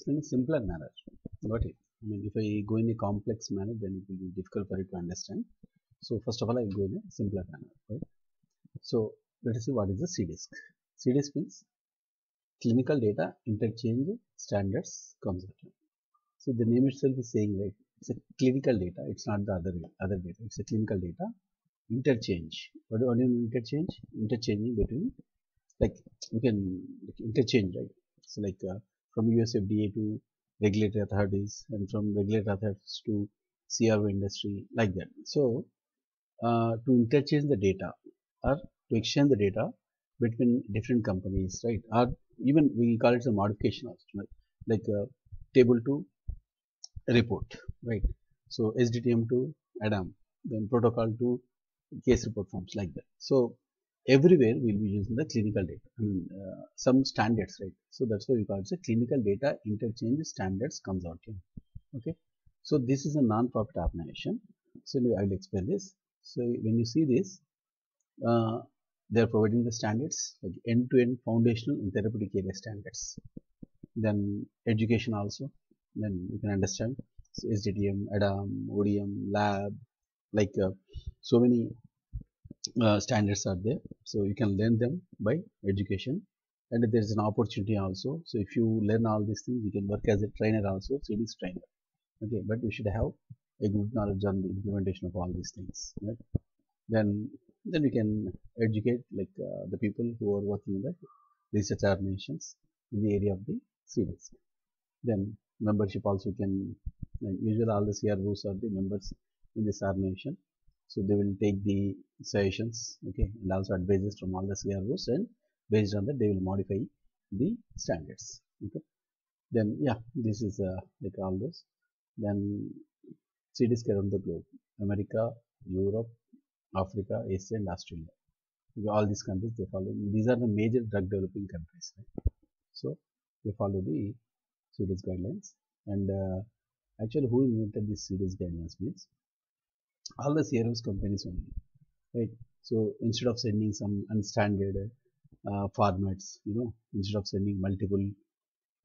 explain in a simpler manner. Got it? I mean, if I go in a complex manner, then it will be difficult for you to understand. So first of all, I will go in a simpler manner, right? So let us see what is the CDISC. CDISC means Clinical Data Interchange Standards Consortium. So the name itself is saying right, it's a clinical data. It's not the other other data. It's a clinical data interchange. What, what do you mean interchange? Interchanging between like we can like, interchange right. So like uh, from US FDA to regulatory authorities and from regulatory authorities to CRO industry like that. So uh, to interchange the data or to exchange the data between different companies, right? Or even we call it a modification also, like, like table to report, right? So SDTM to ADAM, then protocol to case report forms like that. So everywhere we'll be using the clinical data, I mean uh, some standards, right? So that's why we call it the clinical data interchange standards consortium. Okay. So this is a non-profit organization. So I will explain this. So when you see this, uh, they are providing the standards like end-to-end -end foundational and therapeutic area standards. Then education also. Then you can understand so SDTM, ADAM, ODM, lab, like uh, so many uh, standards are there. So you can learn them by education. And there is an opportunity also. So if you learn all these things, you can work as a trainer also. So it is trainer. Okay, but you should have a good knowledge on the implementation of all these things. Right? Then then we can educate like uh, the people who are working in the research organizations in the area of the CDISC. Then membership also can, usually all the C R CROs are the members in this organization. So they will take the suggestions, okay, and also advices from all the CROs and based on that they will modify the standards, okay. Then yeah, this is uh, like all those. Then CDISC around the globe, America, Europe, Africa, Asia, and Australia. All these countries they follow. These are the major drug developing countries. Right? So they follow the CDISC guidelines. And uh, actually, who invented these CDISC guidelines means all the CROs companies only. Right. So instead of sending some unstandard uh, formats, you know, instead of sending multiple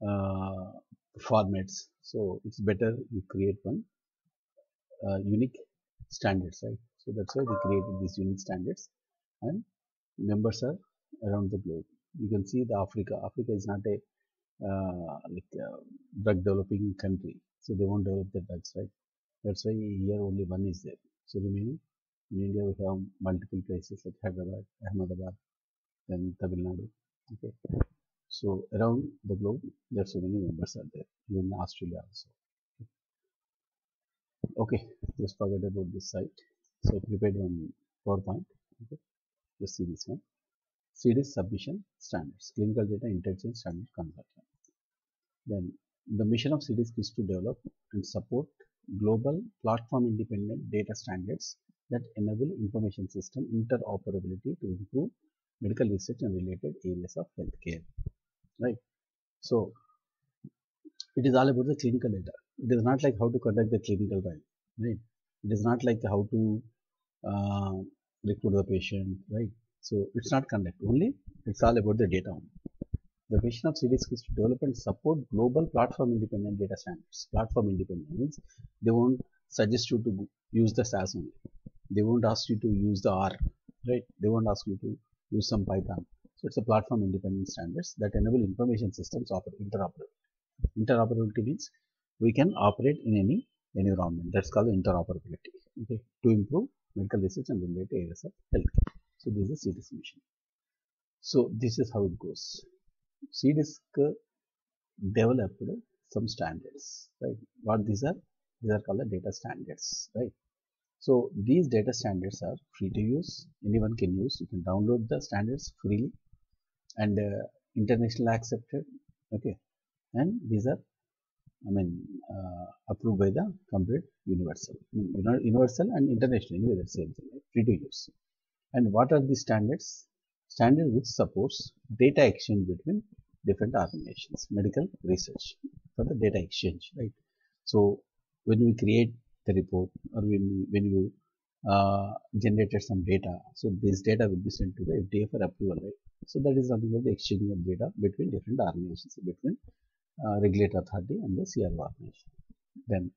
uh, formats, so it's better you create one unique standards, right? So that's why they created these unique standards and members are around the globe. You can see the Africa. Africa is not a uh, like a drug developing country, so they won't develop the drugs, right? That's why here only one is there. So remaining in India we have multiple places like Hyderabad, Ahmedabad, then Tamil Nadu. Okay, so around the globe there are so many members are there, even Australia also. Okay, just forget about this site. So I prepared one PowerPoint. Okay, just see this one. CDISC submission standards, clinical data interchange standard consortium. Then the mission of CDISC is to develop and support global platform independent data standards that enable information system interoperability to improve medical research and related areas of healthcare. Right. So it is all about the clinical data. It is not like how to conduct the clinical trial. Right. It is not like how to uh, recruit the patient. Right. So it's not conduct only. It's all about the data. The vision of CDISC is to develop and support global platform independent data standards. Platform independent means they won't suggest you to use the SAS only. They won't ask you to use the R, right? They won't ask you to use some Python. So it's a platform independent standards that enable information systems interoperability. Interoperability means we can operate in any environment. That's called interoperability. Okay, to improve medical research and related areas of healthcare. So this is CDISC mission. So this is how it goes. CDISC developed some standards, right? What these are? These are called the data standards, right? So these data standards are free to use. Anyone can use. You can download the standards freely and uh, internationally accepted. Okay, and these are, I mean, uh, approved by the complete universal, universal and international. Anyway, the same thing. Right? Free to use. And what are the standards? Standard which supports data exchange between different organizations, medical research for the data exchange, right? So when we create the report or when, when you uh, generated some data, so this data will be sent to the FDA for approval, right? So that is nothing but the exchanging of data between different organizations, between uh, regulatory authority and the CRO organization. Then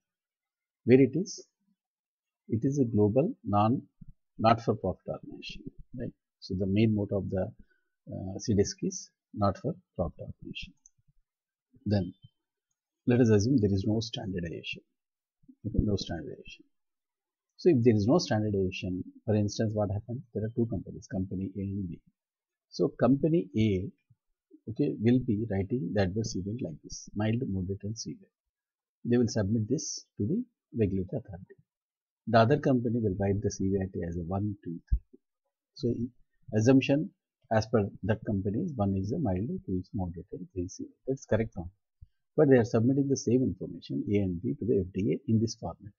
where it is? It is a global non not-for-profit organization, right? So the main motto of the uh, CDISC is not-for-profit organization. Then let us assume there is no standardization. Okay, no standardization. So if there is no standardization, for instance, what happens? There are two companies, company A and B. So company A, okay, will be writing the adverse event like this, mild, moderate, and severe. They will submit this to the regulatory authority. The other company will write the severity as a 1, 2, 3. So assumption as per that company is 1 is a mild, 2 is moderate, and 3 is severe. That's correct one. But they are submitting the same information A and B to the FDA in this format.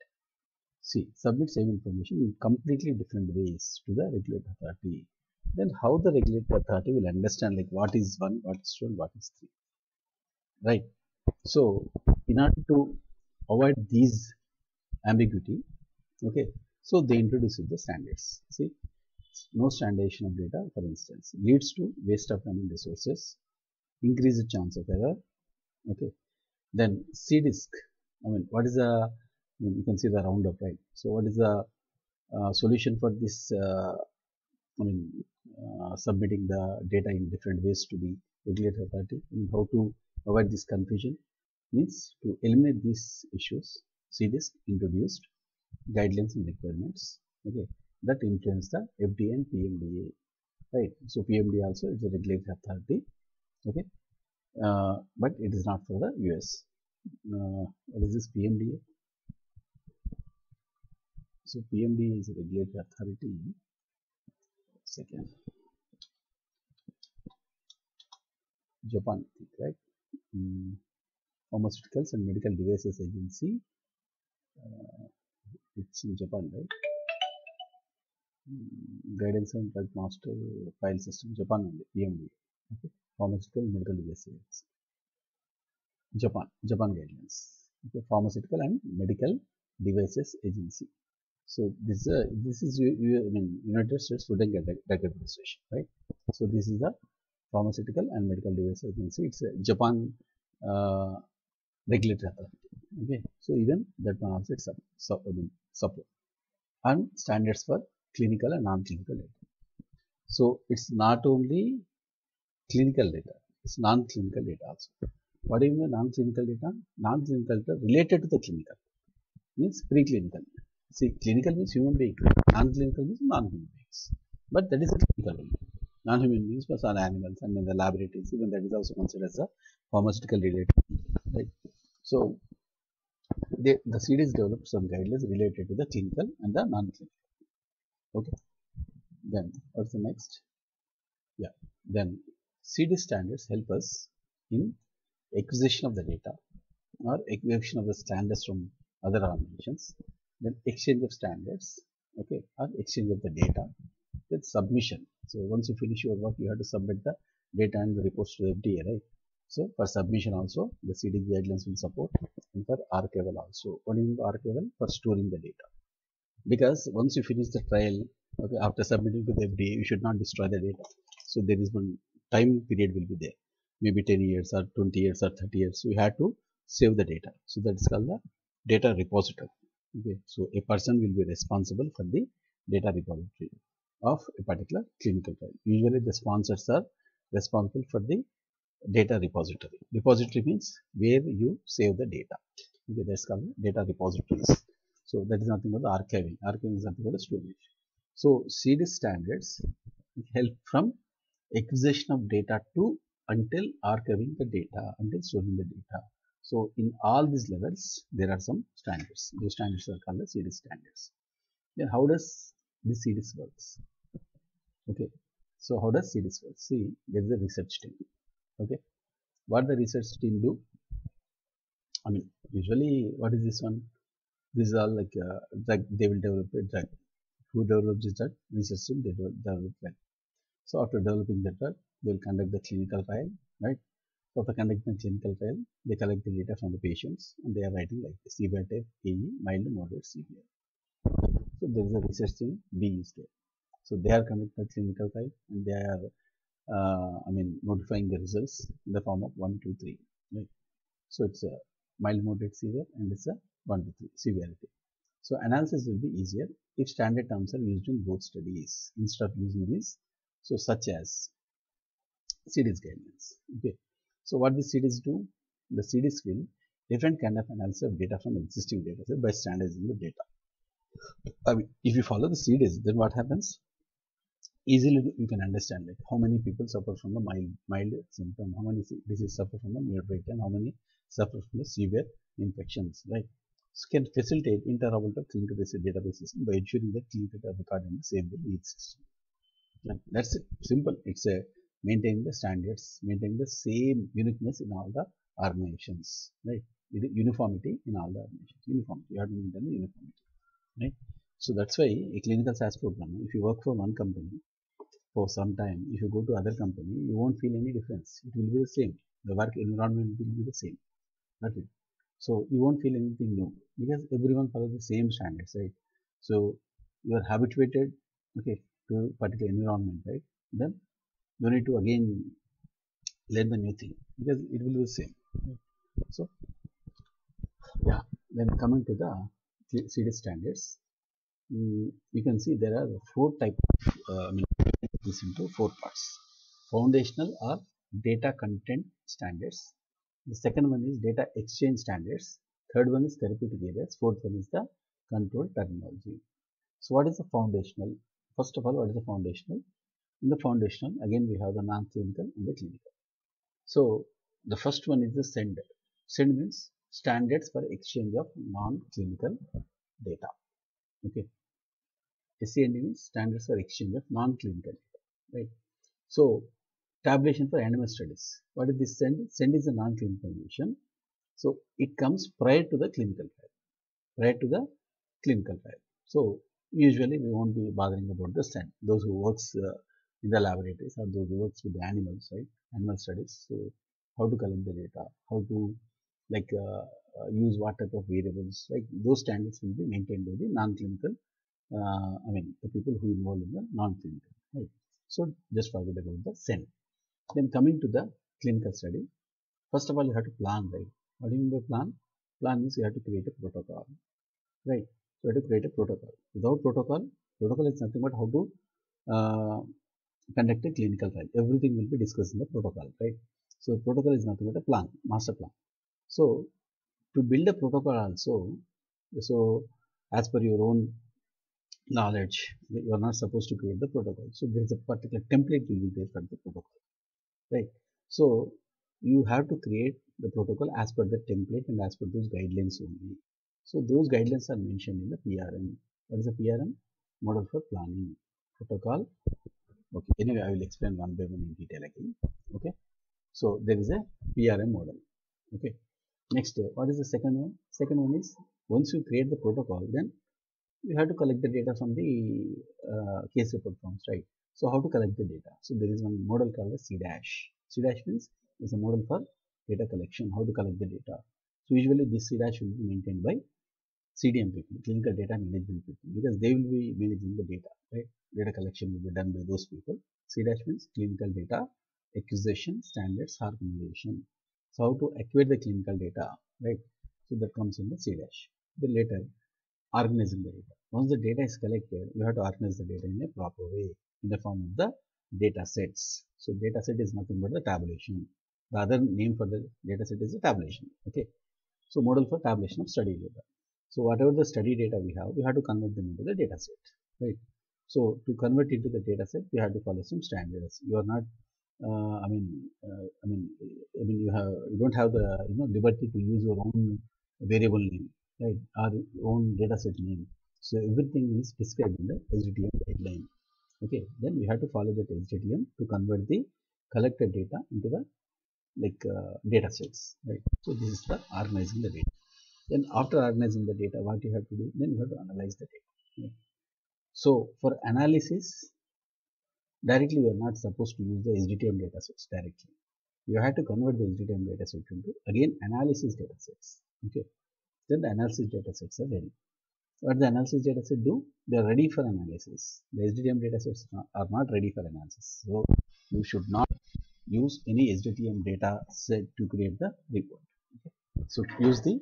See, submit same information in completely different ways to the regulatory authority. Then how the regulatory authority will understand like what is 1, what is 2, and what is 3. Right. So, in order to avoid these ambiguity, okay, so they introduce the standards. See, no standardization of data, for instance, leads to waste of time and resources, increased chance of error, okay. Then CDISC, I mean, what is the, I mean, you can see the roundup, right? So, what is the uh, solution for this, uh, I mean, uh, submitting the data in different ways to the regulatory authority and how to avoid this confusion? Means to eliminate these issues, CDISC introduced guidelines and requirements, okay, that influence the FDA and PMDA, right? So, PMDA also is a regulatory authority, okay, uh, but it is not for the US. Uh, what is this PMDA? So, PMDA is a regulatory authority. Second, Japan, right? Mm, Pharmaceuticals and Medical Devices Agency. Uh, it's in Japan, right? Guidance and Drug Master File System, Japan PMDA. Okay. Pharmaceutical Medical Devices. Agency. Japan, Japan guidelines. Pharmaceutical and Medical Devices Agency. So this uh, this is you, you, I mean United States Food and Drug Administration, right? So this is the Pharmaceutical and Medical Device Agency. It's a Japan uh, regulatory. Okay, so even that one also it's I mean, support and standards for clinical and non-clinical data. So it's not only clinical data, it's non-clinical data also. What do you mean non-clinical data? Non-clinical data related to the clinical means preclinical. See, clinical means human being, non-clinical means non-human beings. But that is clinical only. Non-human beings plus all animals and in the laboratories, even that is also considered as a pharmaceutical related. Right? So, they, the CDISC developed some guidelines related to the clinical and the non-clinical. Okay. Then, what's the next? Yeah. Then, CDISC standards help us in acquisition of the data or acquisition of the standards from other organizations, then exchange of standards, okay, or exchange of the data, then submission. So once you finish your work, you have to submit the data and the reports to the FDA, right? So for submission also, the CDISC guidelines will support, and for archival also. What do you mean by archival? For storing the data. Because once you finish the trial, okay, after submitting to the FDA, you should not destroy the data. So there is one time period will be there maybe 10 years or 20 years or 30 years. We have to save the data. So that is called the data repository. Okay. So a person will be responsible for the data repository of a particular clinical trial. Usually the sponsors are responsible for the data repository. Repository means where you save the data. Okay, that's called data repositories. So that is nothing but the archiving. Archiving is nothing but the storage. So CDISC standards help from acquisition of data to until archiving the data, until storing the data. So in all these levels, there are some standards. Those standards are called the CDISC standards. Then how does the CDISC works? Okay. So how does CDISC work? See, there is a research team. Okay. What the research team do? I mean, usually, what is this one? Is all like uh, drug. They will develop a drug. Who develops the drug? Research team. They develop drug. So after developing the drug, they will conduct the clinical trial, right? So after conducting the clinical trial, they collect the data from the patients and they are writing like severe type, AE, mild, moderate, severe. So there is a research team B is there. So they are conducting the clinical trial and they are, uh, I mean, notifying the results in the form of 1, 2, 3, right? So it's a mild, moderate, severe, and it's a 1 to 3 severity. So analysis will be easier if standard terms are used in both studies instead of using these. So such as CDISC guidelines. Okay. So what the CDISC do? The CDISC will different kind of analysis of data from existing data set by standardizing the data. I mean, if you follow the CDISC, then what happens? Easily you can understand like how many people suffer from the mild mild symptom, how many diseases suffer from the moderate, and how many suffer from the severe infections, right? Can facilitate interoperable clinical research databases by ensuring that clinical data record in the same way each system. And that's it. Simple. It's a maintaining the standards, maintaining the same uniqueness in all the organizations, right? Uniformity in all the organizations. Uniformity. You have to maintain the uniformity, right? So that's why a clinical SAS program, if you work for one company for some time, if you go to other company, you won't feel any difference. It will be the same. The work environment will be the same. That's it. So you won't feel anything new because everyone follows the same standards, right? So you are habituated, okay, to particular environment, right? Then you need to again learn the new thing because it will be the same. Right? So yeah, then coming to the CDISC standards, um, you can see there are four type. Uh, I mean, this into four parts: foundational or data content standards. The second one is data exchange standards. Third one is therapeutic areas. Fourth one is the control terminology. So what is the foundational? First of all, what is the foundational? In the foundational, again we have the non-clinical and the clinical. So the first one is the SEND. SEND means standards for exchange of non-clinical data. Okay. SEND means standards for exchange of non-clinical data. Right. So tabulation for animal studies. What is this SEND? SEND is a non-clinical version. So it comes prior to the clinical trial. Prior to the clinical trial. So usually we won't be bothering about the SEND. Those who works uh, in the laboratories or those who works with the animals, right? Animal studies. So how to collect the data, how to like uh, uh, use what type of variables, like those standards will be maintained by the non-clinical. Uh, I mean the people who involved in the non-clinical, right? So just forget about the SEND. Then coming to the clinical study, first of all you have to plan, right? What do you mean by plan? Plan means you have to create a protocol, right? So you have to create a protocol. Without protocol, protocol is nothing but how to uh, conduct a clinical trial. Everything will be discussed in the protocol, right? So protocol is nothing but a plan, master plan. So to build a protocol also, so as per your own knowledge, you are not supposed to create the protocol. So there is a particular template will be there for the protocol, right? So you have to create the protocol as per the template and as per those guidelines only. So those guidelines are mentioned in the PRM. What is the PRM? Model for planning protocol. Okay. Anyway, I will explain one by one in detail again. Okay. So there is a PRM model. Okay. Next, what is the second one? Second one is once you create the protocol, then you have to collect the data from the uh, case report forms, right? So how to collect the data? So there is one model called the CDASH. C dash means is a model for data collection, how to collect the data. So usually this CDASH will be maintained by CDM people, clinical data management people, because they will be managing the data, right? Data collection will be done by those people. CDASH means clinical data acquisition standards harmonization. So how to acquire the clinical data, right? So that comes in the CDASH. Then later organizing the data. Once the data is collected, you have to organize the data in a proper way in the form of the data sets. So data set is nothing but the tabulation. The other name for the data set is the tabulation. Okay. So model for tabulation of study data. So whatever the study data we have, we have to convert them into the data set. Right. So to convert into the data set, we have to follow some standards. You are not uh, I mean, uh, I mean, I mean, you have you don't have the you know liberty to use your own variable name, right, or own data set name. So everything is described in the SDTM guideline. Okay, then we have to follow that SDTM to convert the collected data into the like uh, data sets, right? So this is the organizing the data. Then after organizing the data, what you have to do? Then you have to analyze the data. Right? So for analysis, directly we are not supposed to use the SDTM datasets directly. You have to convert the SDTM dataset into again analysis data sets Okay. Then the analysis data sets are ready. What the analysis data set do? They are ready for analysis. The SDTM datasets are not ready for analysis. So you should not use any SDTM data set to create the report. So use the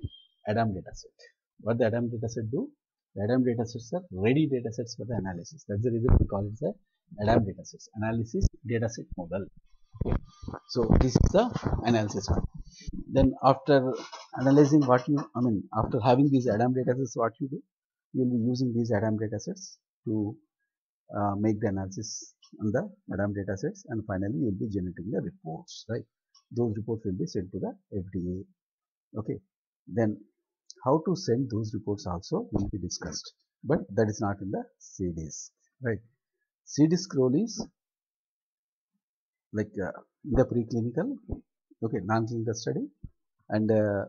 ADAM data set. What the ADAM data set do? The ADAM datasets are ready data sets for the analysis. That's the reason we call it the ADAM datasets, analysis data set model. Okay. So this is the analysis one. Then after analyzing what you, I mean, after having these ADAM data sets, what you do? You will be using these ADAM datasets to uh, make the analysis on the ADAM datasets and finally you will be generating the reports, right? Those reports will be sent to the FDA. Okay. Then how to send those reports also will be discussed, but that is not in the CDISC, right? CDISC role is like uh, the preclinical, okay, non-clinical study and uh,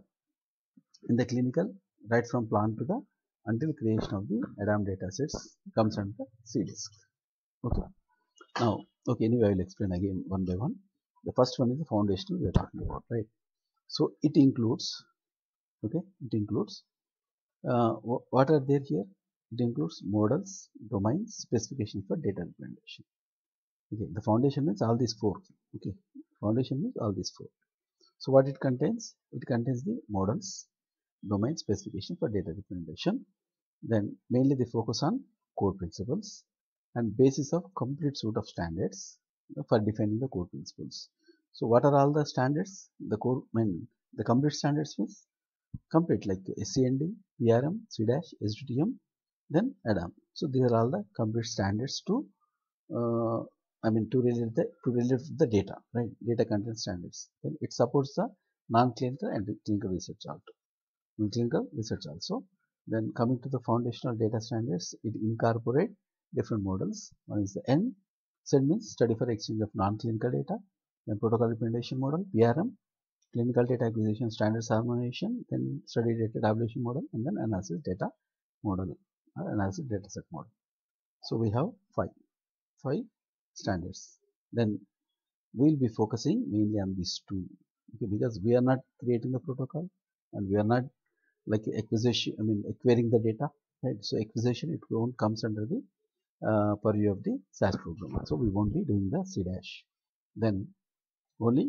in the clinical right from plant to the until creation of the ADAM datasets comes under the CDISC. Okay. Now, okay, anyway, I will explain again one by one. The first one is the foundational we are talking about, right? So, it includes, okay, it includes, uh, what are there here? It includes models, domains, specifications for data representation. Okay, the foundation means all these four. Okay, foundation means all these four. So, what it contains? It contains the models, domain specification for data representation. Then mainly they focus on core principles and basis of complete suite of standards for defining the core principles. So what are all the standards? The core main the complete standards means complete like SEND, PRM, CDASH, SDTM, then ADAM. So these are all the complete standards to uh, I mean to relate the to relate the data, right? Data content standards. Then it supports the non-clinical and clinical research also. In clinical research also. Then coming to the foundational data standards, it incorporate different models. One is the N. SED means study for exchange of non-clinical data. Then protocol implementation model, PRM, clinical data acquisition standards harmonization, then study data tabulation model, and then analysis data model or analysis dataset model. So we have five, five standards. Then we will be focusing mainly on these two okay, because we are not creating the protocol and we are not like acquisition, I mean acquiring the data, right? So acquisition it won't comes under the uh, purview of the SAS program. So we won't be doing the CDASH. Then only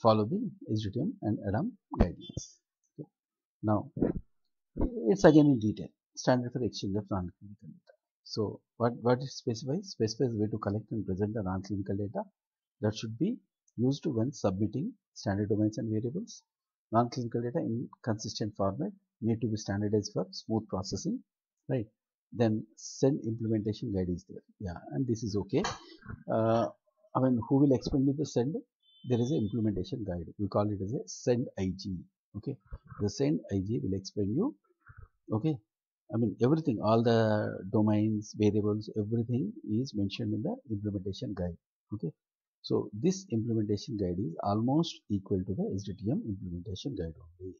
follow the SDTM and ADAM guidelines. Okay. Now it's again in detail standard for exchange of non-clinical data. So what what it specifies? Specifies way to collect and present the non-clinical data that should be used when submitting standard domains and variables. Non-clinical data in consistent format need to be standardized for smooth processing, right? Then SEND implementation guide is there. Yeah, and this is okay. Uh, I mean, who will explain me the SEND? There is an implementation guide. We call it as a SEND IG. Okay, the SEND IG will explain you. Okay, I mean everything, all the domains, variables, everything is mentioned in the implementation guide. Okay, so this implementation guide is almost equal to the SDTM implementation guide only.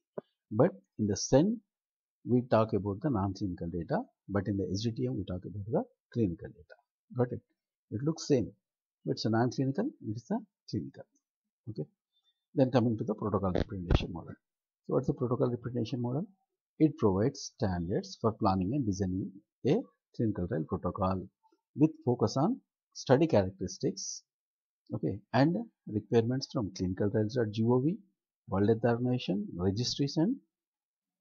But in the SEND, we talk about the non-clinical data, but in the SDTM, we talk about the clinical data. Got it? It looks same, but it's a non-clinical, it's a clinical. Okay. Then coming to the protocol representation model. So what's the protocol representation model? It provides standards for planning and designing a clinical trial protocol with focus on study characteristics, okay, and requirements from clinicaltrials.gov, World Health Organization, registries and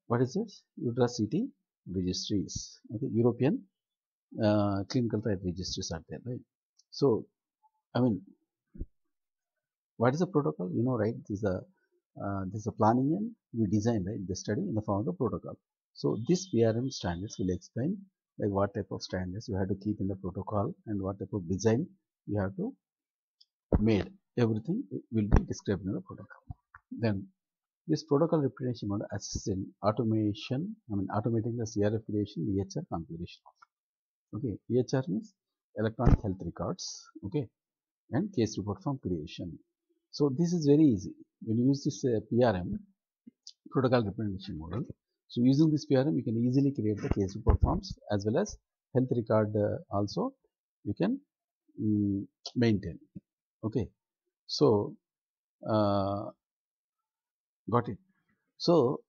what is this? EudraCT registries, okay, European uh, clinical trial registries are there, right? So, I mean, what is the protocol? You know, right? This is a uh, this is a planning and we design right the study in the form of the protocol. So this PRM standards will explain like what type of standards you have to keep in the protocol and what type of design you have to made. Everything will be described in the protocol. Then this protocol representation model assists in automation, I mean automating the CRF creation, EHR configuration. Okay, EHR means electronic health records, okay, and case report form creation. So this is very easy. When you use this uh, PRM, protocol representation model, so using this PRM, you can easily create the case report forms as well as health record uh, also you can um, maintain. Okay, so uh, got it. So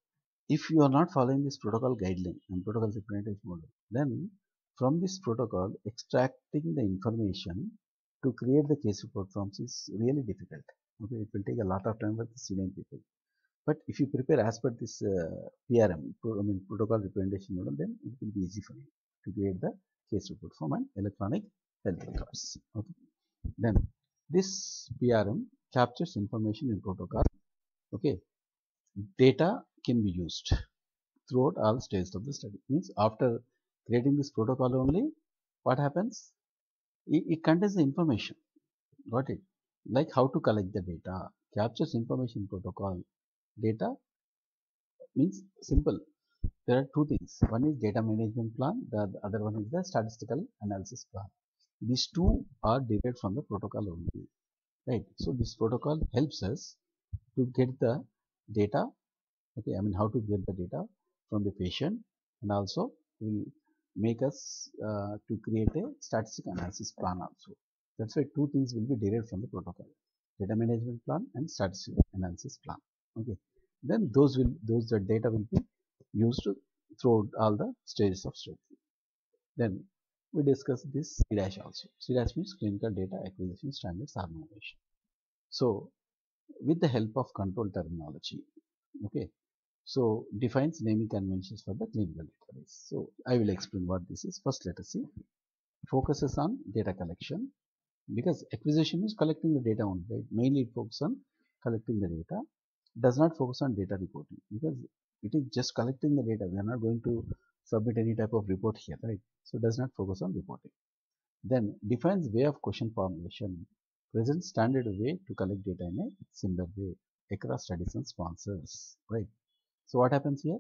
if you are not following this protocol guideline and protocol representation model, then from this protocol, extracting the information to create the case report forms is really difficult. Okay, it will take a lot of time for the senior people. But if you prepare as per this uh, PRM, pro, I mean protocol representation model, then it will be easy for you to create the case report form and electronic health records. Okay. Then this PRM captures information in protocol. Okay. Data can be used throughout all stages of the study. Means after creating this protocol only, what happens? It, it contains the information. Got it? Like how to collect the data, captures information protocol. Data means simple. There are two things. One is data management plan. The other one is the statistical analysis plan. These two are derived from the protocol only. Right. So this protocol helps us to get the data. Okay. I mean how to get the data from the patient and also will make us uh, to create a statistical analysis plan also. That's why two things will be derived from the protocol. Data management plan and statistical analysis plan. Okay. Then those will those the data will be used throughout all the stages of study. Then we discuss this CDASH also. CDASH means clinical data acquisition standards harmonization. So with the help of control terminology, okay, so defines naming conventions for the clinical database. So I will explain what this is. First let us see. Focuses on data collection because acquisition is collecting the data only, right? Mainly it focuses on collecting the data, does not focus on data reporting because it is just collecting the data. We are not going to submit any type of report here, right? So does not focus on reporting. Then defines way of question formulation, presents standard way to collect data in a similar way across studies and sponsors, right? So what happens here?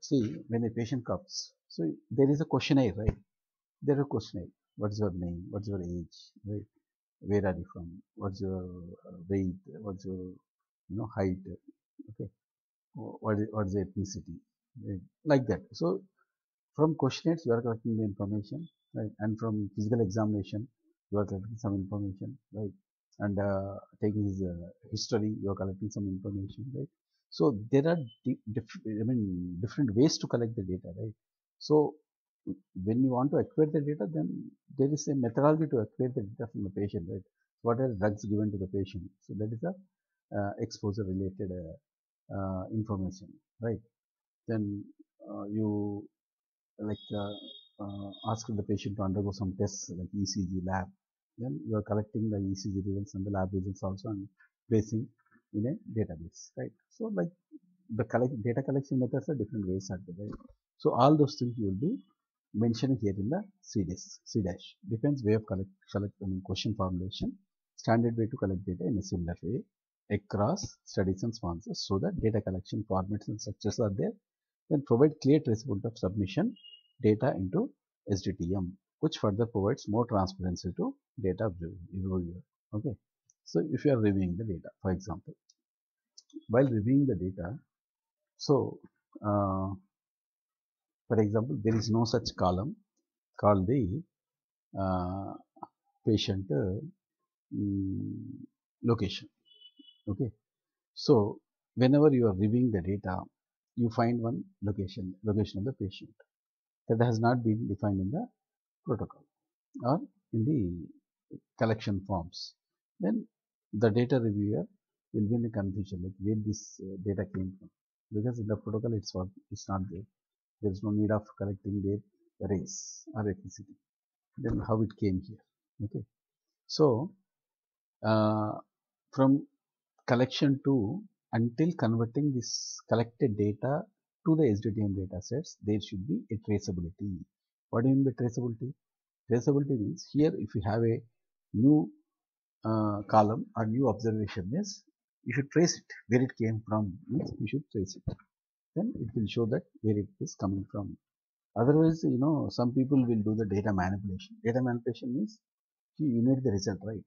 See, when a patient comes, so there is a questionnaire, right? There are questionnaire. What's your name? What's your age? Right? Where are you from? What's your uh, weight? What's your you know height? Okay. What is what is the ethnicity? Right? Like that. So from questionnaires you are collecting the information, right? And from physical examination you are collecting some information, right? And uh, taking his uh, history, you are collecting some information, right? So there are I mean different ways to collect the data, right? So when you want to acquire the data, then there is a methodology to acquire the data from the patient, right? What are drugs given to the patient? So that is a uh, exposure related uh, uh, information, right? Then you like uh, uh, ask the patient to undergo some tests like ECG lab. Then you are collecting the ECG results and the lab results also and placing in a database, right? So like the collect data collection methods are different ways at the right? So all those things you will be mentioning here in the CDASH. CDASH defines way of collect, collect I mean question formulation, standard way to collect data in a similar way across studies and sponsors so that data collection formats and structures are there. Then provide clear traceability of submission data into SDTM, which further provides more transparency to data reviewer. Okay. So if you are reviewing the data, for example, while reviewing the data, so uh, for example, there is no such column called the uh, patient uh, location. Okay. So whenever you are reviewing the data, you find one location, location of the patient that has not been defined in the protocol or in the collection forms. Then the data reviewer will be in a confusion like where this uh, data came from because in the protocol it's not, it's not there. There is no need of collecting their race or ethnicity. Then how it came here. Okay. So uh, from collection to until converting this collected data to the SDTM data sets, there should be a traceability. What do you mean by traceability? Traceability means here if you have a new uh, column or new observation means you should trace it where it came from. Means you should trace it. Then it will show that where it is coming from. Otherwise you know some people will do the data manipulation. Data manipulation means you need the result right?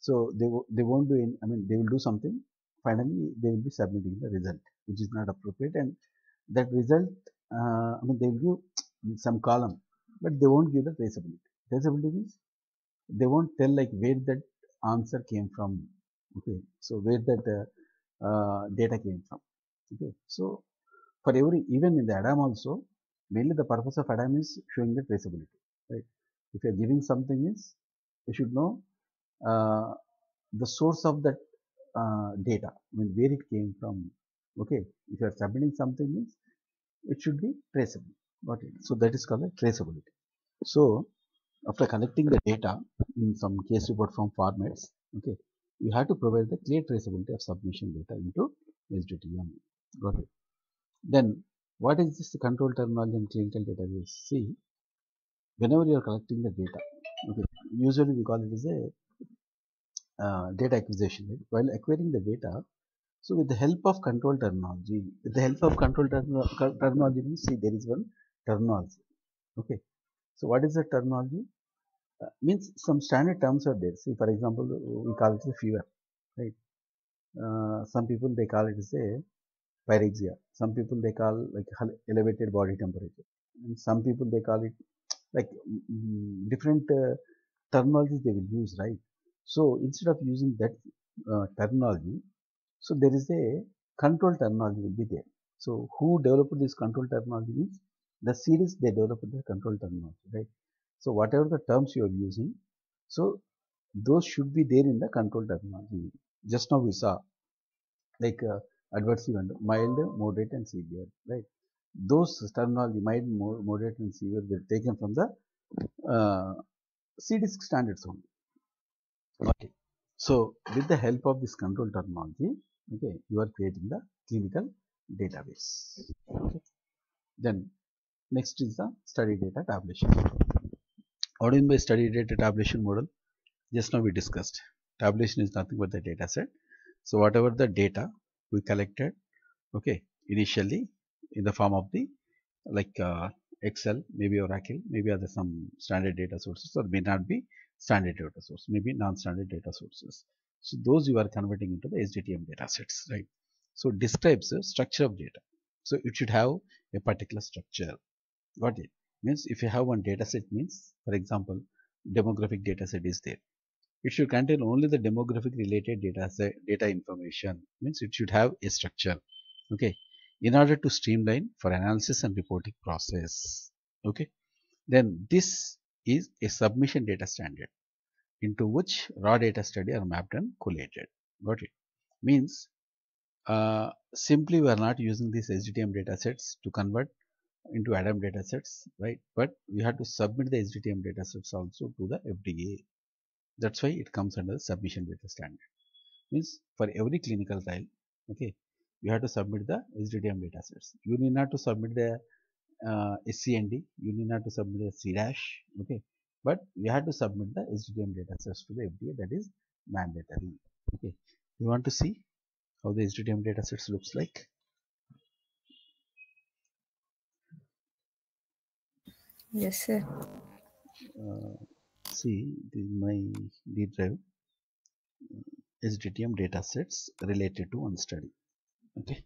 So they they won't do any, i mean they will do something finally they will be submitting the result which is not appropriate. And that result uh, i mean they will give some column but they won't give the traceability. Traceability means they won't tell like where that answer came from. Okay. So where that uh, uh, data came from. Okay. So for every even in the ADAM also mainly the purpose of ADAM is showing the traceability right? If you are giving something is you should know uh, the source of that uh, data I mean where it came from Okay, if you are submitting something means it should be traceable. Got it? So that is called a traceability. So after collecting the data in some case report form formats, okay, you have to provide the clear traceability of submission data into SDTM. Got it? Then what is this control terminology and clinical database? See, whenever you are collecting the data, okay, usually we call it as a uh, data acquisition. Right? While acquiring the data, so with the help of control terminology, with the help of control term terminology means see there is one terminology. Okay. So what is the terminology? Uh, means some standard terms are there. See for example, we call it fever, right? Uh, some people they call it a pyrexia. Some people they call like elevated body temperature. And some people they call it like mm, different uh, terminologies they will use, right? So instead of using that uh, terminology, so there is a control terminology will be there. So who developed this control terminology means the series they developed the control terminology, right? So whatever the terms you are using, so those should be there in the control terminology. Just now we saw like uh, adverse event, mild, moderate and severe, right? Those terminology, mild, moderate and severe were taken from the uh, CDISC standards only. Okay. So with the help of this control terminology, okay, you are creating the clinical database. Okay. Then next is the study data tabulation. What do by study data tabulation model? Just now we discussed. Tabulation is nothing but the data set. So whatever the data we collected, okay, initially in the form of the like uh, Excel, maybe Oracle, maybe other some standard data sources or may not be standard data source, maybe non-standard data sources. So those you are converting into the SDTM data sets, right? So describes the structure of data. So it should have a particular structure. Got it? Means if you have one data set means, for example, demographic data set is there. It should contain only the demographic related data set, data information. Means it should have a structure. Okay. In order to streamline for analysis and reporting process. Okay. Then this is a submission data standard into which raw data study are mapped and collated. Got it? Means uh, simply we are not using these SDTM data sets to convert into ADAM data sets, right? But we have to submit the SDTM data sets also to the FDA. That's why it comes under the submission data standard. Means for every clinical trial, okay, you have to submit the SDTM data sets. You need not to submit the uh, SEND, you need not to submit the CDASH, okay, but we have to submit the SDTM data sets to the FDA. That is mandatory. Okay, you want to see how the SDTM data sets looks like? Yes, sir. Uh, see, this is my D drive uh, SDTM data sets related to one study. Okay,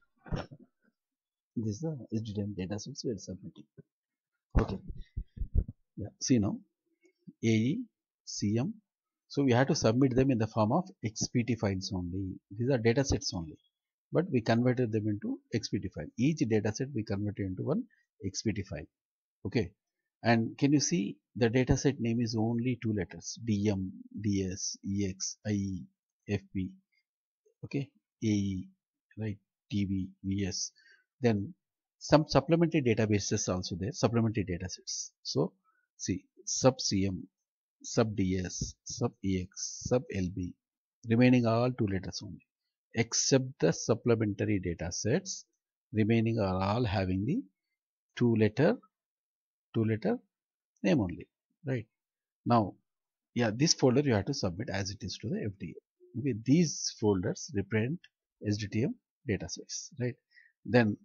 this is the SDTM data sets we are submitting. Okay, yeah, see now AE, CM. So we have to submit them in the form of XPT files only. These are data sets only, but we converted them into XPT file. Each data set we converted into one XPT file. Okay, and can you see the data set name is only two letters DM, DS, EX, IE, FB, okay, AE, right, TB, VS. Then some supplementary databases also there, supplementary data sets. So see sub CM, sub DS, sub EX, sub LB, remaining all two letters only, except the supplementary data sets, remaining are all having the two letter two letter name only right? Now yeah this folder you have to submit as it is to the FDA okay these folders represent SDTM datasets right? Then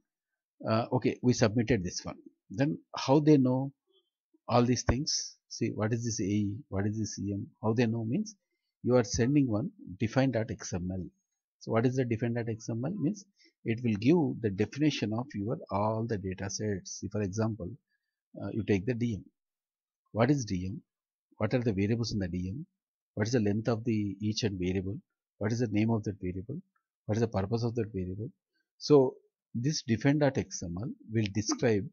uh, okay we submitted this one then how they know all these things see what is this AE what is this CM how they know means you are sending one define.xml so what is the define.xml means it will give the definition of your all the data sets see for example uh, you take the DM. What is DM? What are the variables in the DM? What is the length of the each and variable? What is the name of that variable? What is the purpose of that variable? So this define.xml will describe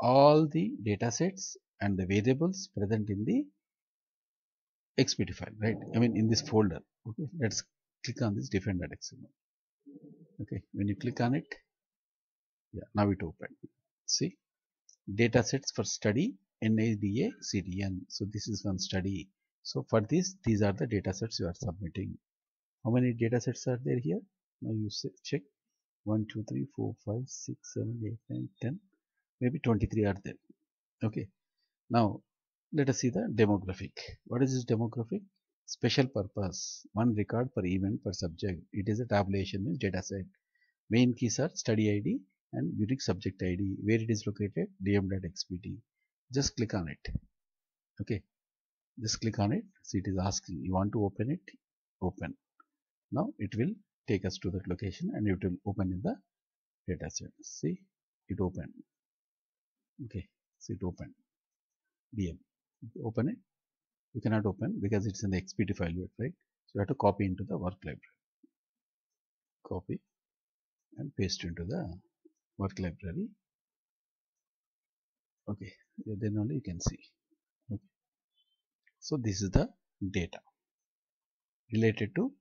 all the data sets and the variables present in the XPT file, right? I mean in this folder. Okay, let's click on this define.xml. okay when you click on it yeah now it open see? Data sets for study NADA CDN so this is one study. So for this these are the data sets you are submitting. How many data sets are there here? Now you check 1 2 3 4 5 6 7 8 9 10 maybe 23 are there. Okay. Now let us see the demographic. What is this demographic? Special purpose. One record per event per subject. It is a tabulation means data set main keys are study id and unique subject id where it is located? Dm.xpt just click on it. Okay. Just click on it. See it is asking. You want to open it? Open. Now it will take us to that location and it will open in the data set. See it opened. Okay see it opened. Dm open it. You cannot open because it's in the xpt file right? So you have to copy into the work library. Copy and paste into the work library. Okay then only you can see. Okay. So this is the data related to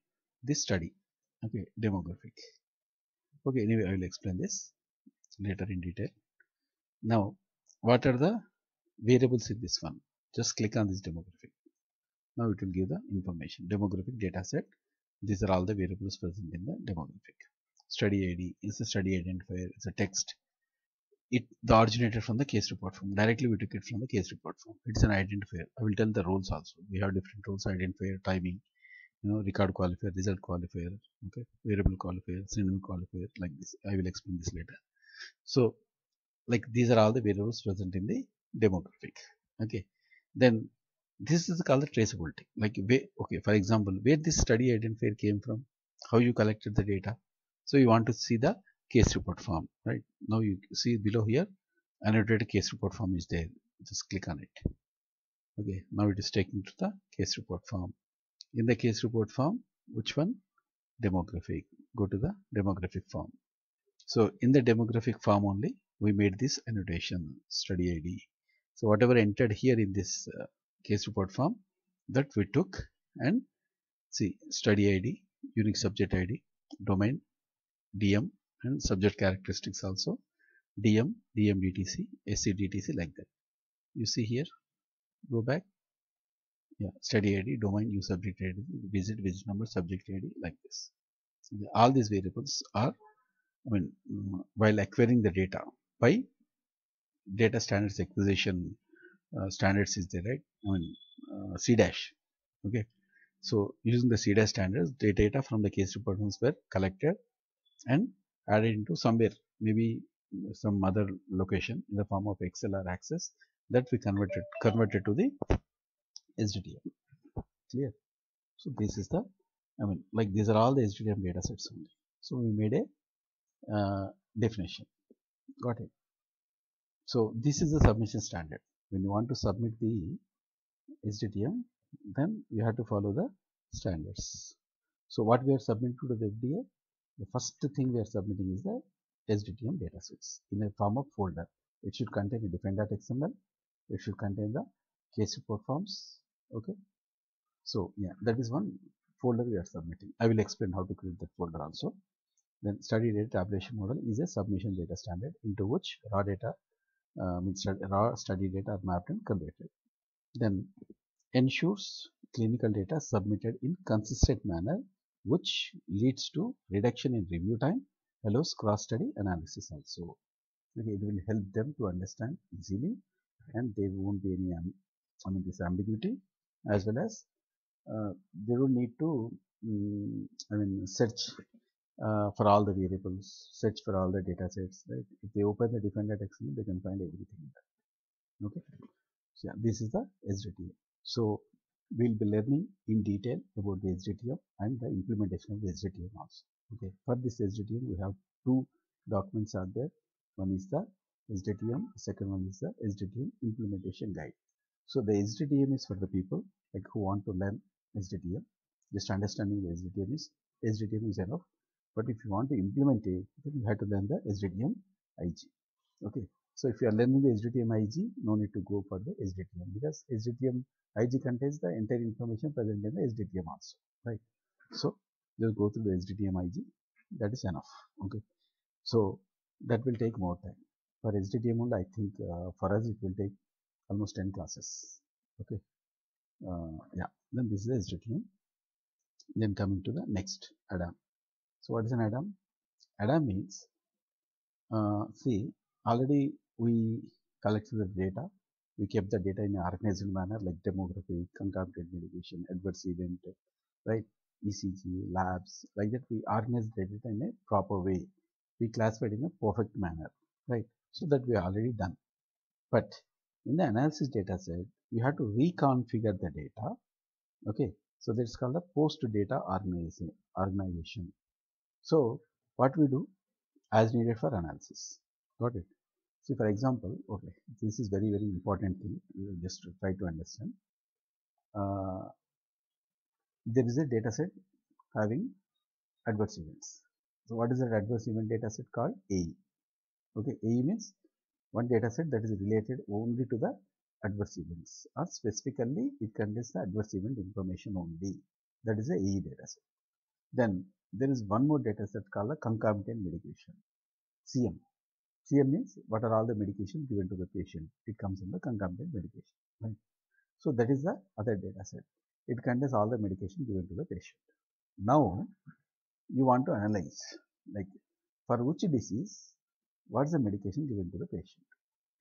this study okay demographic. Okay anyway i will explain this later in detail. Now what are the variables in this one? Just click on this demographic. Now it will give the information. Demographic data set. These are all the variables present in the demographic. Study id is a study identifier. It's a text. It the originated from the case report form. Directly we took it from the case report form. It's an identifier. I will tell the roles also. We have different roles identifier timing you know record qualifier result qualifier okay variable qualifier synonym qualifier like this. I will explain this later. So like these are all the variables present in the demographic okay. Then this is called the traceability like where, okay for example where this study identifier came from how you collected the data. So you want to see the case report form right? Now you see below here annotated case report form is there. Just click on it. Okay now it is taking to the case report form in the case report form which one? Demographic. Go to the demographic form. So in the demographic form only we made this annotation study id so whatever entered here in this uh, case report form that we took and see study id unique subject id domain dm and subject characteristics also dm dm dmdtc scdtc like that. You see here? Go back yeah study id domain use subject id visit visit number subject id like this. All these variables are i mean while acquiring the data by data standards acquisition uh, standards is there right? I mean uh, CDASH okay? So using the CDASH standards the data from the case reports were collected and added into somewhere maybe some other location in the form of excel or access that we converted converted to the sdtm clear? So this is the i mean like these are all the sdtm data sets only. So we made a uh, definition. Got it? So this is the submission standard. When you want to submit the sdtm then you have to follow the standards. So what we are submitting to the fda the first thing we are submitting is the SDTM datasets in a form of folder. It should contain a define.xml. It should contain the case report forms. Okay. So yeah, that is one folder we are submitting. I will explain how to create that folder also. Then study data tabulation model is a submission data standard into which raw data uh, means raw study data are mapped and converted. Then ensures clinical data submitted in consistent manner which leads to reduction in review time, allows cross-study analysis also. Okay, it will help them to understand easily and there won't be any, I mean this ambiguity as well as uh, they don't need to, um, I mean search uh, for all the variables, search for all the data sets, right. If they open the define.xml, they can find everything Okay. So yeah, this is the SDTM. So we'll be learning in detail about the SDTM and the implementation of the SDTM also. Okay, for this SDTM we have two documents are there. One is the SDTM, second one is the SDTM implementation guide. So the SDTM is for the people like who want to learn SDTM. Just understanding the SDTM is SDTM is enough. But if you want to implement it, then you have to learn the SDTM IG. Okay, so if you are learning the SDTM IG, no need to go for the SDTM because SDTM IG contains the entire information present in the SDTM also, right? So just go through the SDTM IG, that is enough okay so that will take more time for SDTM only I think uh, for us it will take almost 10 classes. Okay. Uh, yeah. Then this is SDTM then coming to the next ADAM. So what is an ADAM? ADAM means uh, see already we collected the data. We kept the data in an organized manner like demography concomitant medication adverse event right? ECG labs like that we organized the data in a proper way. We classified in a perfect manner right? So that we are already done. But in the analysis data set you have to reconfigure the data okay? So that's called the post data organization. So what we do as needed for analysis? Got it? See for example okay this is very very important thing. You just try to understand. Uh, there is a data set having adverse events. So what is that adverse event data set called? AE okay AE means one data set that is related only to the adverse events or specifically it contains the adverse event information only. That is a AE data set. Then there is one more data set called a concomitant medication CM CM means what are all the medication given to the patient? It comes in the concomitant medication right? So that is the other data set. It contains all the medication given to the patient. Now you want to analyze like for which disease what is the medication given to the patient?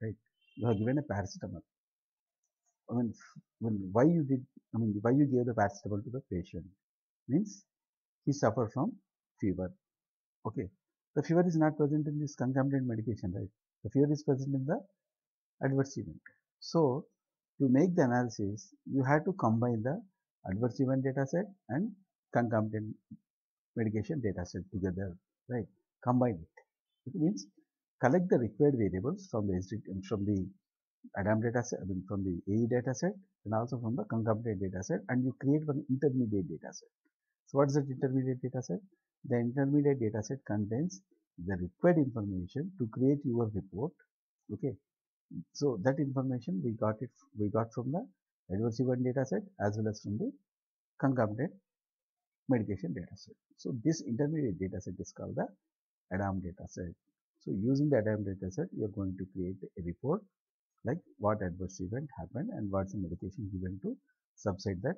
Right? You have given a paracetamol. I mean, when why you did I mean why you gave the paracetamol to the patient? Means he suffered from fever. Okay. The fever is not present in this concomitant medication right? The fever is present in the adverse event. So to make the analysis you have to combine the adverse event data set and concomitant medication data set together right? Combine it. It means collect the required variables from the from the ADAM data set, I mean from the AE data set and also from the concomitant data set and you create one intermediate data set. So what is that intermediate data set? The intermediate data set contains the required information to create your report. Okay. So that information we got it we got from the adverse event data set as well as from the concomitant medication data set. So this intermediate data set is called the ADAM data set. So using the ADAM data set, you are going to create a report like what adverse event happened and what's the medication given to subside that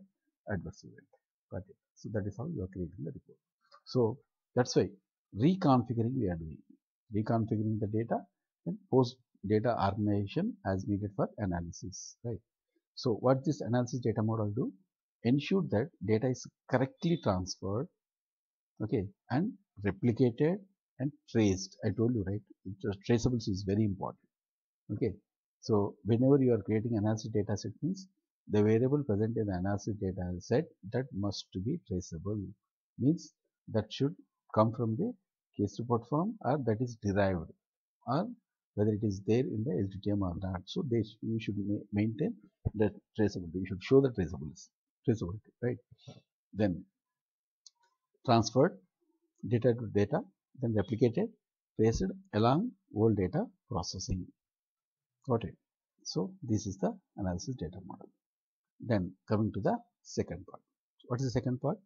adverse event. Got it. So that is how you are creating the report. So that's why reconfiguring we are doing. Reconfiguring the data and post data organization as needed for analysis. Right. So what this analysis data model do? Ensure that data is correctly transferred, okay, and replicated and traced. I told you right, traceables is very important. Okay, so whenever you are creating analysis data set means the variable present in the analysis data set that must be traceable means that should come from the case report form or that is derived or whether it is there in the SDTM or not. So they sh should ma maintain the traceability. We should show the traceability, traceability, right? Then transferred data to data, then replicated, traced along whole data processing. Got it. So this is the analysis data model. Then coming to the second part. What is the second part?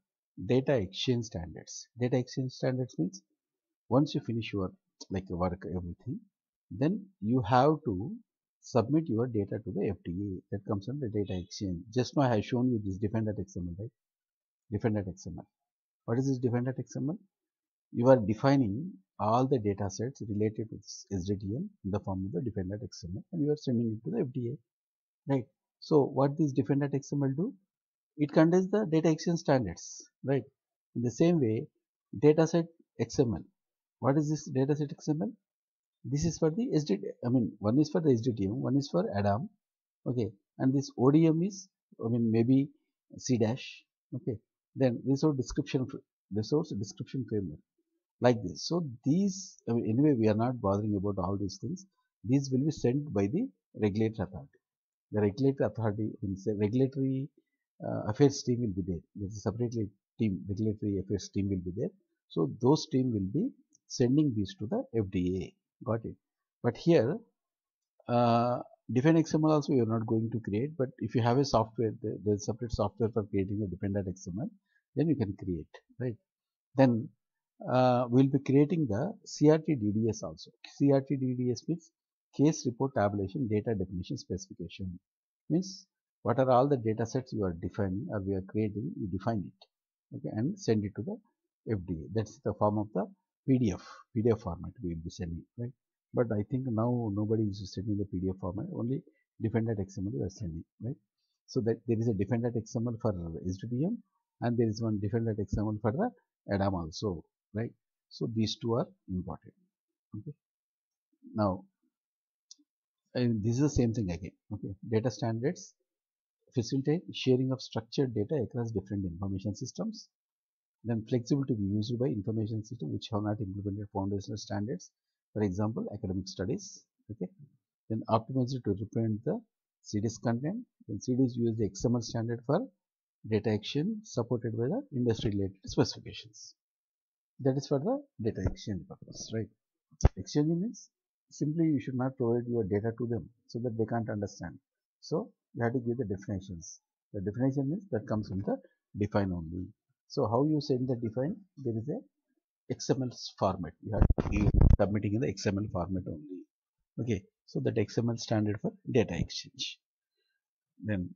Data exchange standards. Data exchange standards means once you finish your like work everything, then you have to submit your data to the FDA. That comes under data exchange. Just now I have shown you this defender XML, right? Defender XML. What is this define.xml? You are defining all the data sets related to this SDTM in the form of the define.xml and you are sending it to the FDA, right? So what this define.xml do? It contains the data exchange standards, right? In the same way, dataset XML. What is this dataset XML? This is for the SDT. I mean, one is for the SDTM, one is for ADAM. Okay, and this ODM is, I mean, maybe CDASH. Okay, then resource description, resource description framework, like this. So these, I mean, anyway, we are not bothering about all these things. These will be sent by the regulatory authority. The regulatory authority, means the regulatory uh, affairs team will be there. There is a separately team, regulatory affairs team will be there. So those team will be sending these to the FDA. Got it. But here, uh, define XML also you are not going to create. But if you have a software, there is separate software for creating a dependent XML, then you can create, right? Then uh, we'll be creating the CRT DDS also. CRT DDS means case report tabulation data definition specification. Means what are all the data sets you are defining or we are creating, you define it okay, and send it to the FDA. That's the form of the PDF, PDF format we will be sending, right? But I think now nobody is sending the PDF format, only define.xml we are sending, right? So that there is a define.xml for SDTM and there is one define.xml for the ADAM also, right? So these two are important, okay? Now, and this is the same thing again, okay? Data standards facilitate sharing of structured data across different information systems then flexible to be used by information system which have not implemented foundational standards for example academic studies okay then optimized to represent the CDS content then CDS use the XML standard for data exchange supported by the industry related specifications that is for the data exchange purpose right exchange means simply you should not provide your data to them so that they can't understand so you have to give the definitions the definition means that comes in the define only so how you send the define? There is a XML format. You have to be submitting in the XML format only. Okay. So that XML standard for data exchange. Then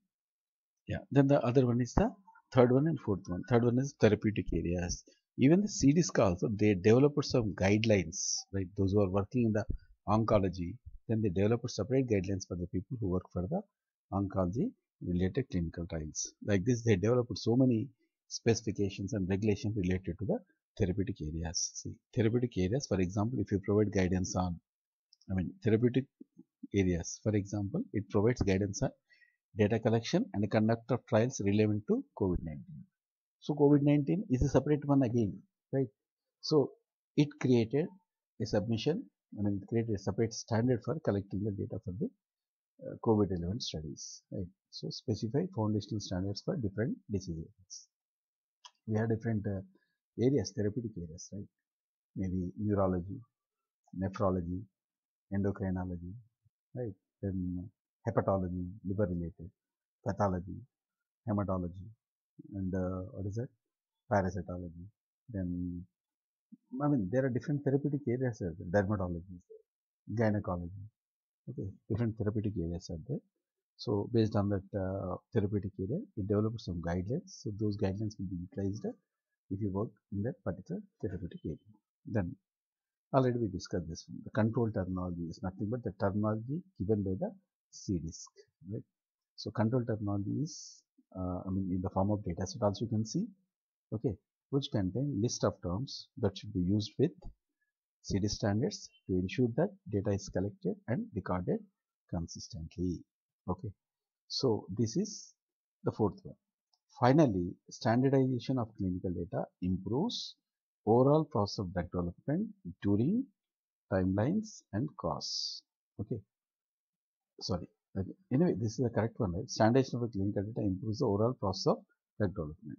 yeah. Then the other one is the third one and fourth one. Third one is therapeutic areas. Even the CDISC also they developed some guidelines, right? Those who are working in the oncology, then they developed separate guidelines for the people who work for the oncology related clinical trials. Like this, they developed so many specifications and regulations related to the therapeutic areas. See, therapeutic areas, for example, if you provide guidance on, I mean, therapeutic areas, for example, it provides guidance on data collection and conduct of trials relevant to COVID-19. So, COVID-19 is a separate one again, right? So, it created a submission, I mean, it created a separate standard for collecting the data for the uh, COVID relevant studies, right? So, specify foundational standards for different disease areas we have different uh, areas, therapeutic areas, right? Maybe neurology, nephrology, endocrinology, right? Then hepatology, liver related, pathology, hematology, and uh, what is that? Parasitology. Then, I mean, there are different therapeutic areas, there. dermatology, gynecology, okay, different therapeutic areas are there. So based on that uh, therapeutic area, we developed some guidelines. So those guidelines will be utilized if you work in that particular therapeutic area. Then already we discussed this one. The control terminology is nothing but the terminology given by the CDISC, right? So control terminology is, uh, I mean, in the form of data dataset also you can see, okay, which contain list of terms that should be used with CD standards to ensure that data is collected and recorded consistently. Okay so this is the fourth one. Finally standardization of clinical data improves overall process of drug development during timelines and costs. Okay sorry anyway this is the correct one right? Standardization of the clinical data improves the overall process of drug development.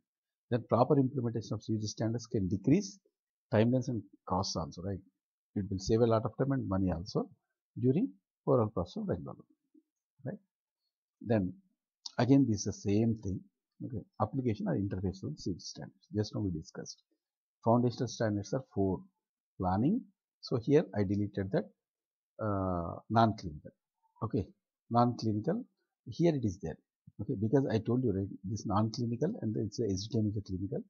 Then proper implementation of CG standards can decrease timelines and costs also right? It will save a lot of time and money also during overall process of drug development right? Then again this is the same thing okay? Application or interface with CG standards just now we discussed. Foundational standards are four planning. So here I deleted that uh, non-clinical okay non-clinical here it is there. Okay because I told you right this non-clinical and it's a SDTM clinical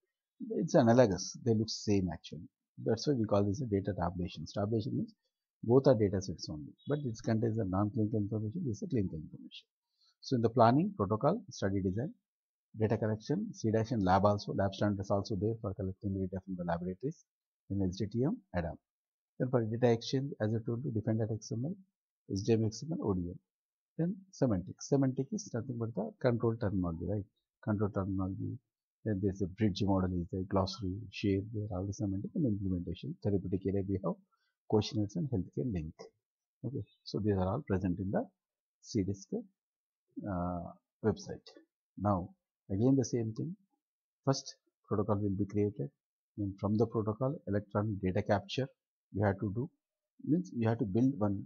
it's analogous. They look same actually. That's why we call this a data tabulation tabulation means both are data sets only but it contains the non-clinical information this is a clinical information. So in the planning, protocol, study design, data collection, CDASH and lab also, lab standards also there for collecting data from the laboratories in SDTM, ADAM. Then for data exchange, as I told you, defend data XML, SDM XML, ODM. Then semantic. Semantic is nothing but the control terminology, right? Control terminology. Then there's a bridge model, is there, glossary, share, there, all the semantic and implementation. Therapeutic area, we have questionnaires and healthcare link. Okay, so these are all present in the CDISC uh, website. Now again the same thing. First protocol will be created and from the protocol electronic data capture you have to do means you have to build one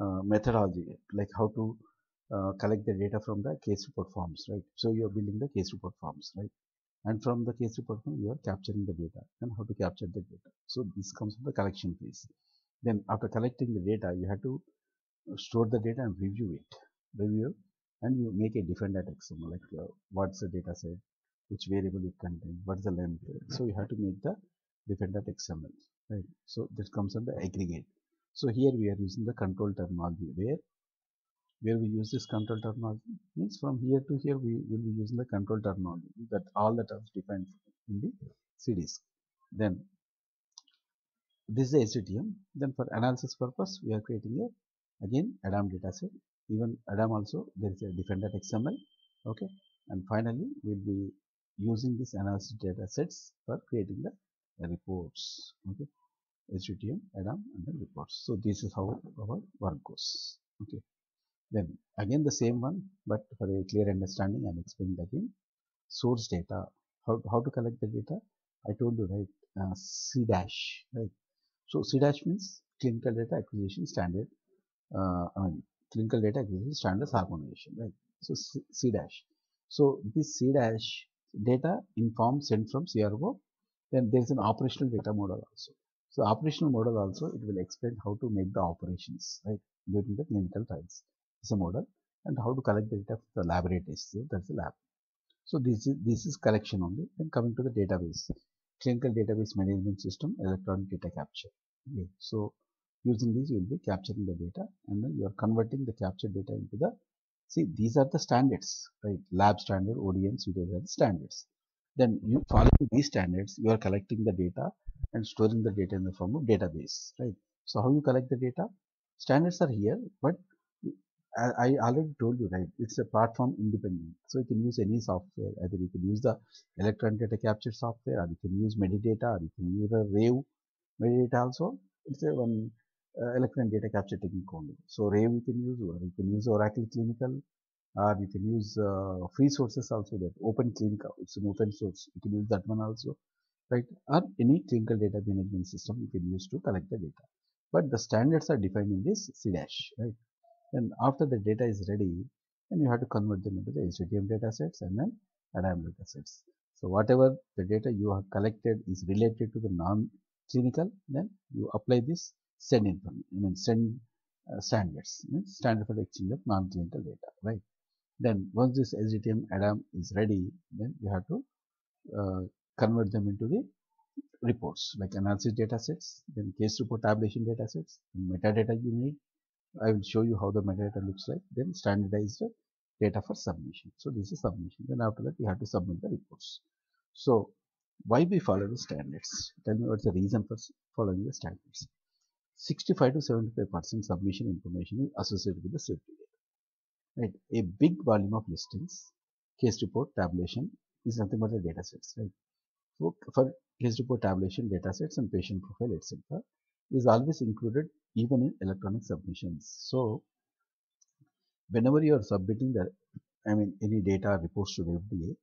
uh, methodology like how to uh, collect the data from the case report forms right? So you are building the case report forms right? And from the case report form you are capturing the data. And how to capture the data? So this comes from the collection phase. Then after collecting the data you have to store the data and review it. Review and you make a different XML like uh, what's the data set which variable it contains what's the length. So you have to make the different XML right? So this comes the aggregate. So here we are using the control terminology where where we use this control terminology means from here to here we will be using the control terminology that all the terms defined in the CDISC. Then this is the SDTM. Then for analysis purpose we are creating a again ADAM dataset. Even ADAM also there is a defender XML. Okay, and finally we'll be using this analysis datasets for creating the reports. Okay, SDTM, ADAM, and then reports. So this is how our work goes. Okay. Then again the same one, but for a clear understanding, I'm explaining again. Source data, how, how to collect the data. I told you right, uh, CDASH, right. So CDASH means clinical data acquisition standard. Uh, I mean clinical data acquisition standards harmonization, right. So C, CDASH. So this CDASH data inform sent from CRO. Then there is an operational data model also. So operational model also it will explain how to make the operations right during the clinical trials is a model and how to collect the data from the laboratories. So that's the lab. So this is this is collection only. Then coming to the database, clinical database management system, electronic data capture. Okay. So using this you will be capturing the data and then you are converting the captured data into the see these are the standards right lab standard ODM CDL are the standards then you following these standards you are collecting the data and storing the data in the form of database right so how you collect the data standards are here but I, already told you, right? It's a platform independent. So you can use any software. Either you can use the electronic data capture software, or you can use Medidata, or you can use a Rave Medidata also. It's a one uh, electronic data capture technique only. So Rave you can use, or you can use Oracle Clinical, or you can use uh, free sources also. That OpenClinica, it's an open source. You can use that one also, right? Or any clinical data management system you can use to collect the data. But the standards are defined in this CDASH, right? Then after the data is ready, then you have to convert them into the SDTM data sets and then ADAM data sets. So whatever the data you have collected is related to the non-clinical, then you apply this SEND information, I mean SEND uh, standards, standard for the exchange of non-clinical data, right? Then once this SDTM ADAM is ready, then you have to uh, convert them into the reports like analysis data sets, then case report tabulation data sets, metadata you need, I will show you how the metadata looks like then standardized data for submission. So this is submission. Then after that we have to submit the reports. So why we follow the standards? Tell me what's the reason for following the standards. 65 to 75 percent submission information is associated with the safety data. Right? A big volume of listings case report tabulation is nothing but the data sets right? So for case report tabulation data sets and patient profile etc is always included even in electronic submissions. So, whenever you are submitting the, I mean, any data reports to the FDA,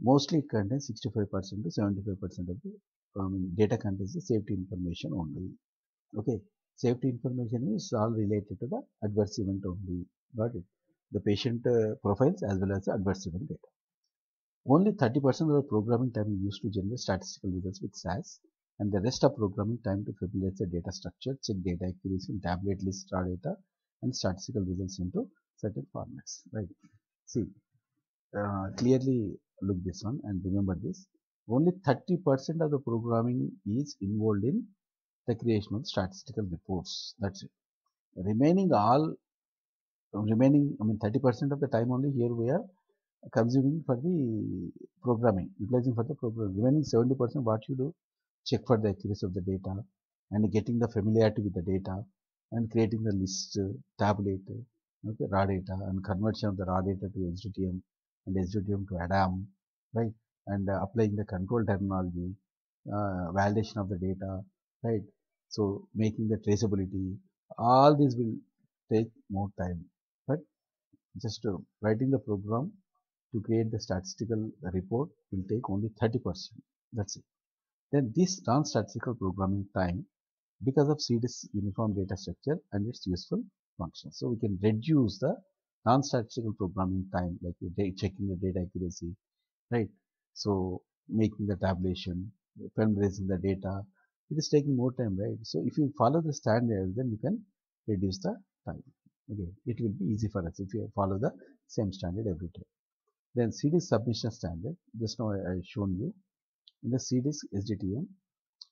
mostly it contains 65% to 75% of the um, data contains the safety information only. Okay, safety information is all related to the adverse event only. Got it? The patient uh, profiles as well as the adverse event data. Only 30% of the programming time used to generate statistical results with SAS and the rest of programming time to familiarize the data structure, check data accuracy, tabulate list raw data, and statistical results into certain formats. Right? See, uh, clearly look this one and remember this. Only 30% of the programming is involved in the creation of statistical reports. That's it. Remaining all, remaining, I mean 30% of the time only here we are consuming for the programming, utilizing for the program. Remaining 70% what you do, check for the accuracy of the data and getting the familiarity with the data and creating the list, uh, okay, raw data and conversion of the raw data to SDTM and SDTM to ADAM, right? And uh, applying the control terminology, uh, validation of the data, right? So making the traceability, all this will take more time, but just uh, writing the program to create the statistical report will take only 30%. That's it. Then this non-statistical programming time because of CDISC uniform data structure and its useful functions. So we can reduce the non-statistical programming time like checking the data accuracy, right? So making the tabulation, raising the data. It is taking more time, right? So if you follow the standard, then you can reduce the time. Okay, it will be easy for us if you follow the same standard every time. Then CDISC submission standard, just now I, I shown you. In the CDISC SDTM,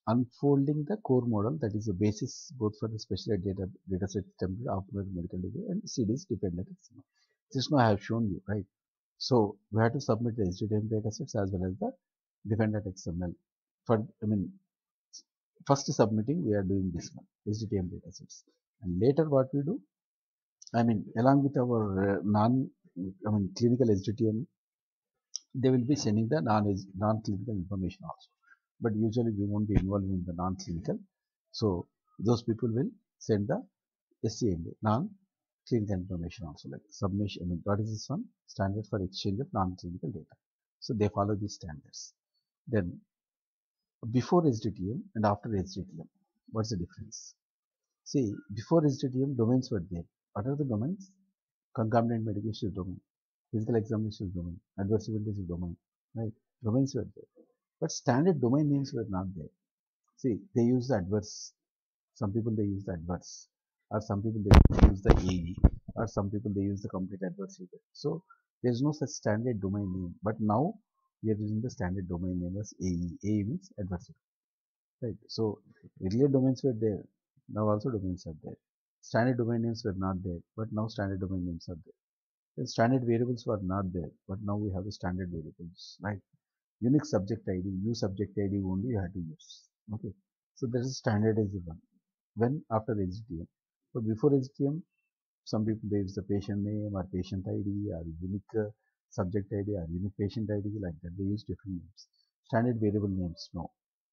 unfolding the core model that is the basis both for the specialized data data dataset template optimized medical data and CDISC dependent XML. Just now I have shown you, right? So we have to submit the SDTM datasets as well as the dependent XML. For I mean, first submitting we are doing this one SDTM datasets, and later what we do, I mean, along with our uh, non I mean clinical SDTM, they will be sending the non non clinical information also but usually we won't be involved in the non-clinical. So those people will send the SCNDA, non-clinical information also like submission. I mean, what is this one? Standard for exchange of non-clinical data. So they follow these standards. Then before SDTM and after SDTM, what's the difference? See, before SDTM, domains were there. What are the domains? Concomitant medication domain, physical examination domain, adverse is domain, right? Domains were there but standard domain names were not there. See, they use the adverse. Some people they use the adverse, or some people they use the AE, or some people they use the complete adverse. So there is no such standard domain name. But now we are using the standard domain name as AE. AE means adverse. Right. So earlier domains were there. Now also domains are there. Standard domain names were not there, but now standard domain names are there. The standard variables were not there, but now we have the standard variables, right? unique subject ID, new subject ID only you have to use. Okay. So there is standardized one. When after SDTM. But before SDTM, some people they use the patient name or patient ID or unique uh, subject ID or unique patient ID like that. They use different names. Standard variable names, no.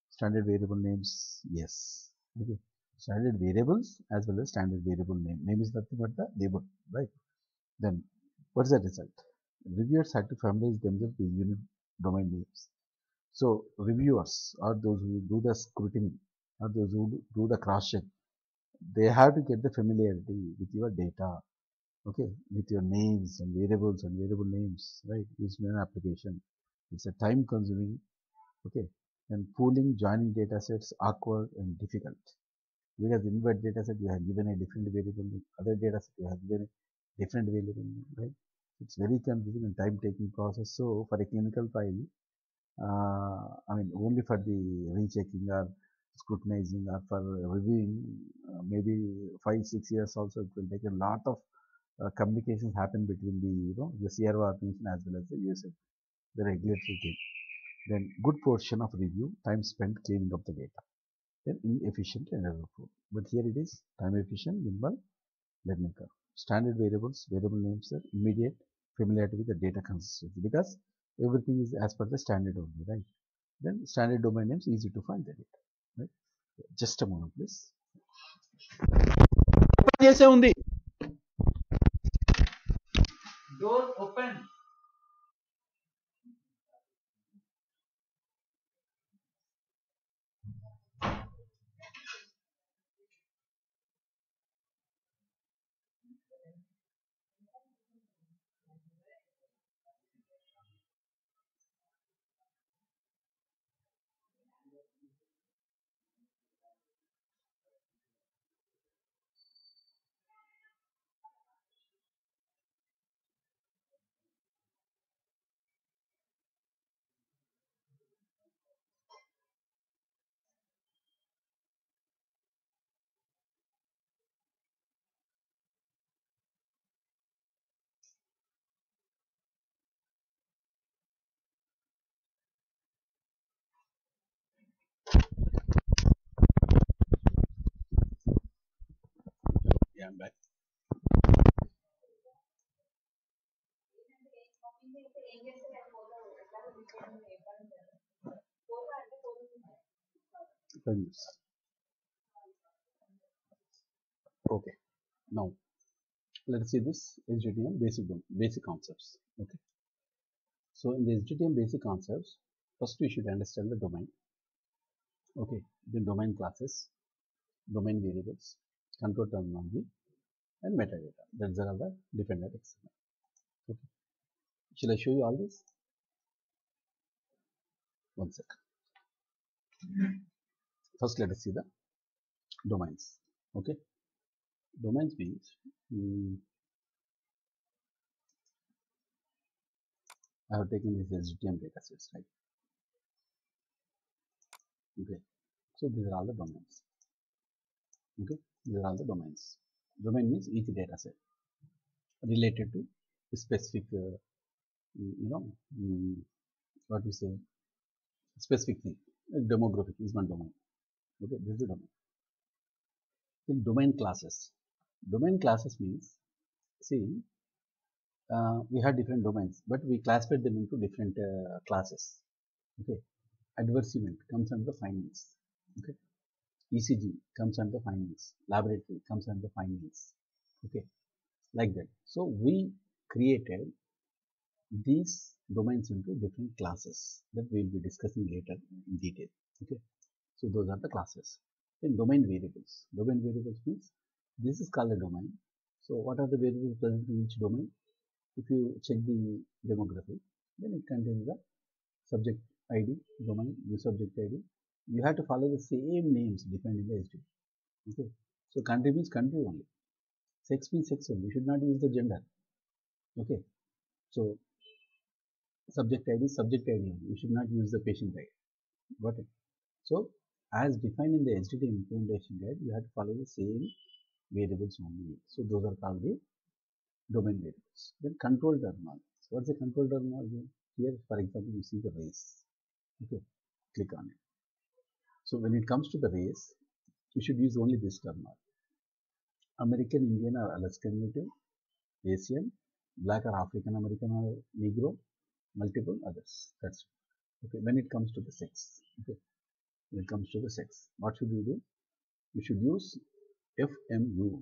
Standard variable names, yes. Okay. Standard variables as well as standard variable name. Name is nothing but the label, right? Then what's the result? Reviewers had to familiarize themselves with unique domain names. So reviewers are those who do the scrutiny or those who do the cross check. They have to get the familiarity with your data, okay, with your names and variables and variable names, right? Used in an application. It's a time consuming, okay, and pooling, joining data sets awkward and difficult. Because in one data set you have given a different variable, other data set you have given a different variable, right? It's very confusing and time taking process. So for a clinical file uh, I mean only for the rechecking or scrutinizing or for reviewing uh, maybe five six years also it will take a lot of uh, communications happen between the you know the CRO organization as well as the USF the regulatory team. Then good portion of review time spent cleaning up the data. Then inefficient and errorful but here it is time efficient minimal learning curve standard variables, variable names are immediate familiarity with the data consistency because everything is as per the standard only, right? Then standard domain names easy to find the data, right? Just a moment, please. Yes, only. Door open. Okay. Now let's see this SDTM basic basic concepts. Okay. So in the SDTM basic concepts, first we should understand the domain. Okay. The domain classes, domain variables, control terminology, and metadata. That's all the dependent XML. Okay. Shall I show you all this? one second. First, let us see the domains. Okay, domains means hmm, I have taken this SDTM data sets, right? Okay, so these are all the domains. Okay, these are all the domains. Domain means each data set related to specific, uh, you know, mm, what we say, specific thing. Demographic is one domain. Okay, this is the domain. Then domain classes. Domain classes means, see, uh, we have different domains, but we classified them into different uh, classes. Okay, adverse event comes under findings. Okay, ECG comes under findings. Laboratory comes under the findings. Okay, like that. So we created these domains into different classes that we will be discussing later in detail. Okay, so those are the classes. Then domain variables. Domain variables means this is called a domain. So what are the variables present in each domain? If you check the demography, then it contains the subject ID, domain, the subject ID. You have to follow the same names defined in the SDT. Okay, so country means country only. Sex means sex only. You should not use the gender. Okay, so subject ID, is subject ID only. You should not use the patient ID. Got it? So as defined in the SDT implementation guide, you have to follow the same variables only. So those are called the domain variables. Then control terminology. What's the control terminology? Here, for example, you see the race. Okay, click on it. So when it comes to the race, you should use only this term. American Indian or Alaskan Native, Asian, Black or African American or Negro, multiple others. That's okay. When it comes to the sex, okay. When it comes to the sex, what should you do? You should use FMU.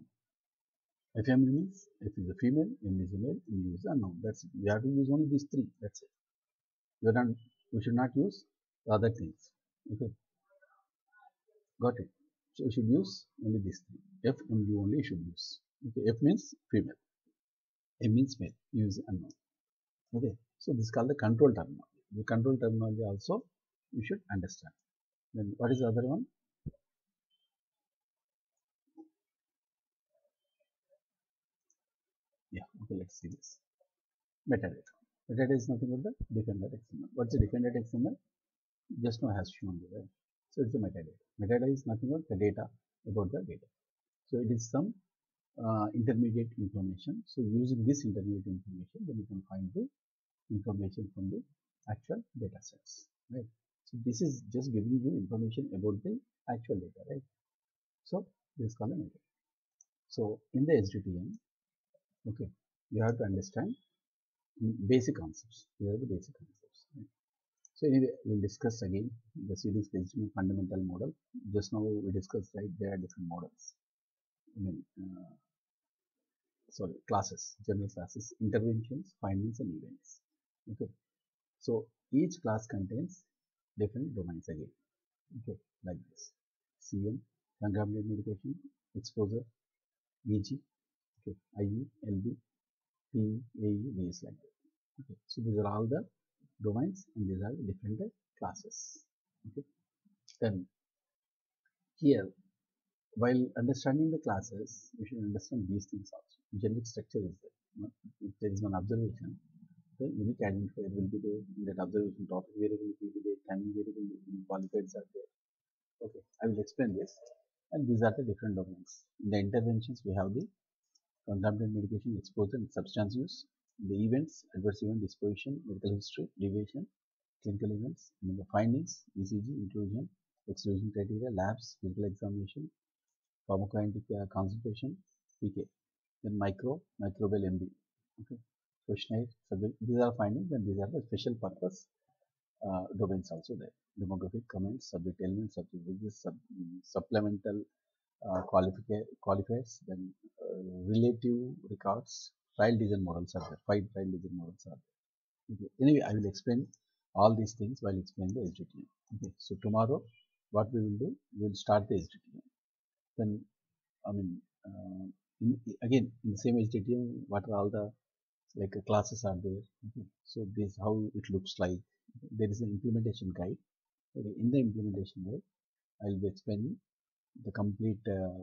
FMU means F is a female, M is a male, M is unknown. That's it. We have to use only these three. That's it. You are not. We should not use the other things. Okay. Got it. So you should use only three. F, M, U only you should use. Okay. F means female. M means male. use unknown. Okay. So this is called the control terminology. The control terminology also you should understand. Then what is the other one? Yeah. Okay. Let's see this. Metadata. Metadata is nothing but the defender XML. What's the defender XML? Just now has shown you, right? So it's the metadata. Metadata is nothing but the data about the data. So it is some uh, intermediate information. So using this intermediate information, then you can find the information from the actual data sets, right? So this is just giving you information about the actual data, right? So this is called metadata. So in the SDTM, okay, you have to understand basic concepts. These are the basic concepts. So anyway, we'll discuss again the series SDTM fundamental model. Just now we discussed, right? There are different models. I mean, uh, sorry, classes, general classes, interventions, findings, and events. Okay. So each class contains different domains again. Okay, like this. CM, concomitant medication, exposure, EG, okay, IE, LB, PE, AE, VS like that. Okay, so these are all the domains and these are different classes. Okay, then here while understanding the classes, you should understand these things also. Generic structure is there. If there is one observation, the unique identifier will be there that observation topic variable will be there, timing variable qualifiers are there. Okay, I will explain this. And these are the different domains. In the interventions, we have the concomitant medication, exposure, and substance use. The events, adverse event disposition, medical history, deviation, clinical events, and the findings, ECG, inclusion, exclusion criteria, labs, clinical examination, pharmacokinetic uh, concentration, PK, then micro, microbial MB, okay, questionnaire, subject, these are findings and these are the special purpose uh, domains also there. Demographic comments, subject elements, subject sub, supplemental uh, qualifier, qualifiers, then uh, relative records, trial design models are there, five trial design models are there. Okay. Anyway, I will explain all these things while explaining the SDTM. Okay, so tomorrow what we will do, we will start the SDTM then I mean uh, in, again in the same SDTM what are all the like uh, classes are there okay. so this how it looks like There is an implementation guide. Okay, in the implementation guide, I will be explaining the complete uh,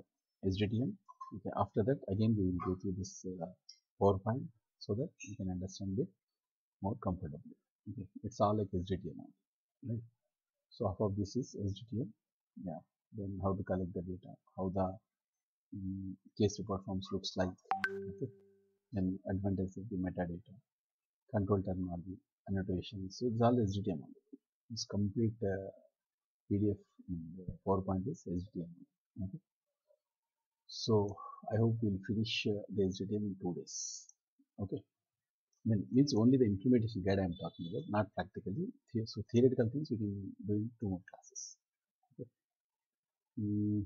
SDTM. Okay, after that, again we will go through this uh, PowerPoint so that you can understand it more comfortably. Okay, it's all like SDTM, right? So half of this is SDTM. Yeah. Then how to collect the data, how the um, case report forms looks like. Okay. Then advantage of the metadata, control terminology, annotation. So it's all SDTM only. This complete uh, PDF uh, PowerPoint is SDTM. Okay. So I hope we'll finish uh, the SDTM in two days. Okay. I mean, means only the implementation guide I am talking about, not practically. So theoretical things we can do in two more classes. Okay. Mm,